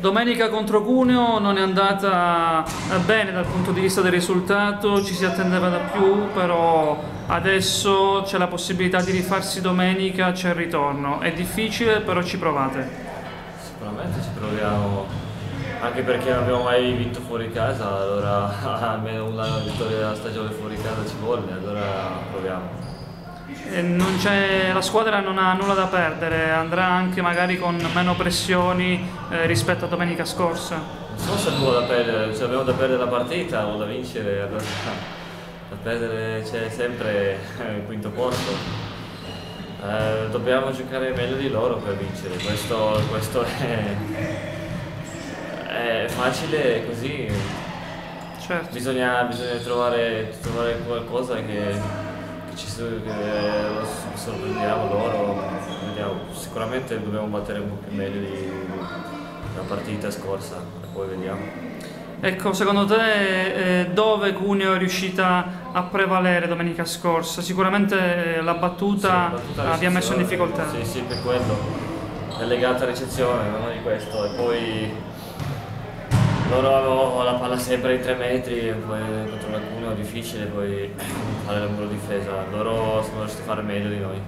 Domenica contro Cuneo non è andata eh, bene dal punto di vista del risultato, ci si attendeva da più, però adesso c'è la possibilità di rifarsi domenica, c'è il ritorno. È difficile, però ci provate. Sicuramente ci proviamo, anche perché non abbiamo mai vinto fuori casa, allora almeno una vittoria della stagione fuori casa ci vuole, allora proviamo la squadra non ha nulla da perdere, andrà anche magari con meno pressioni eh, rispetto a domenica scorsa. Non so se nulla da perdere, se abbiamo da perdere la partita o da vincere, allora da perdere c'è sempre il quinto posto. Eh, dobbiamo giocare meglio di loro per vincere, questo, questo è, è, facile così. Certo. Bisogna, bisogna trovare, trovare qualcosa che ci sorprendiamo loro, vediamo. sicuramente dobbiamo battere un po' più meglio della partita scorsa, poi vediamo. Ecco, secondo te eh, dove Cuneo è riuscita a prevalere domenica scorsa? Sicuramente eh, la battuta, sì, battuta vi ha messo in difficoltà. Sì, sì, per quello. È legata alla ricezione, non è di questo. E poi loro avevano la palla sempre ai 3 metri, poi contro Cuneo difficile, poi fare la loro difesa. Loro sono riusciti a fare meglio di noi.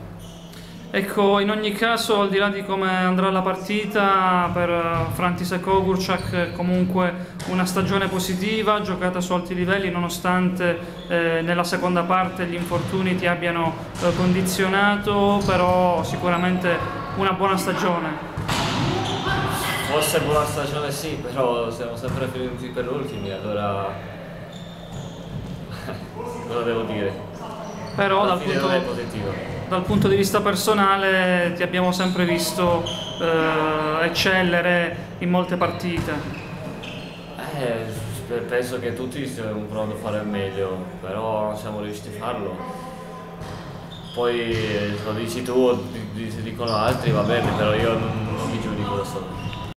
Ecco, in ogni caso, al di là di come andrà la partita, per eh, Frantis e Kogurczak comunque una stagione positiva, giocata su alti livelli, nonostante eh, nella seconda parte gli infortuni ti abbiano eh, condizionato, però sicuramente una buona stagione. Forse buona stagione sì, però siamo sempre venuti per ultimi, allora Però dal punto, dal punto, di vista personale ti abbiamo sempre visto eh, eccellere in molte partite. Eh, penso che tutti stiamo provando a fare meglio, però non siamo riusciti a farlo. Poi lo dici tu, lo dicono altri, va bene, però io non, non mi giudico da solo.